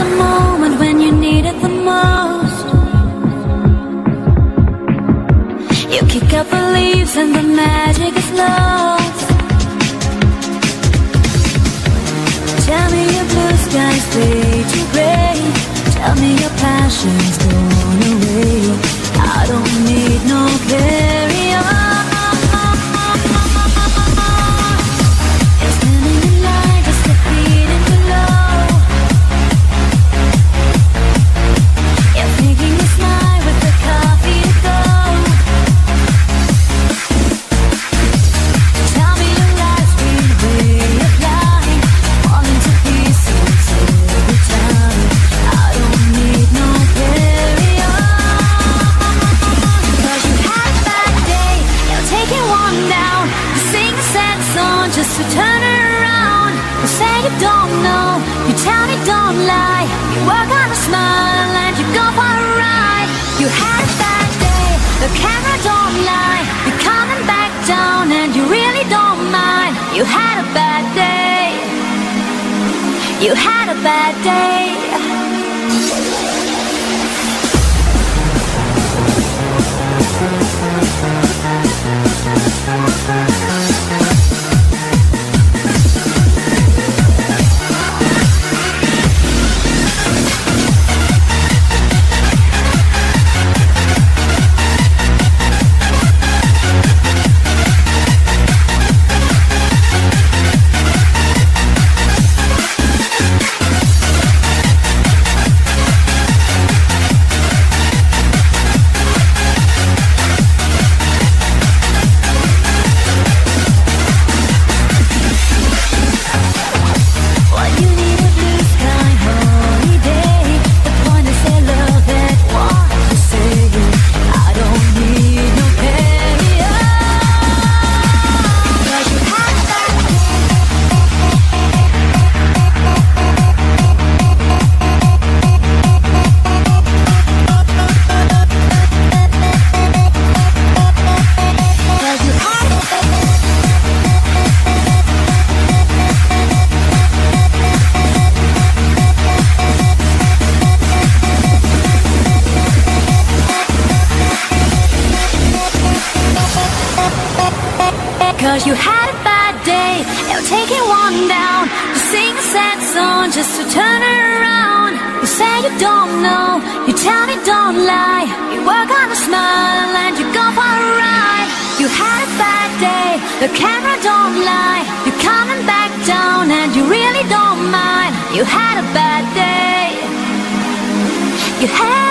a moment when you need it the most. You kick up the leaves and the magic is lost. Tell me your blue skies fade to gray. Tell me your passion's gone away. To turn around. You say you don't know, you tell me don't lie. You work on a smile and you go for a ride. You had a bad day, the camera don't lie. You're coming back down and you really don't mind. You had a bad day. You had a bad day. Cause you had a bad day Now taking one down. You sing a sad song just to turn it around. You say you don't know You tell me don't lie. You work on a smile and you go for a ride. You had a bad day The camera don't lie. You're coming back down and you really don't mind. You had a bad day. You had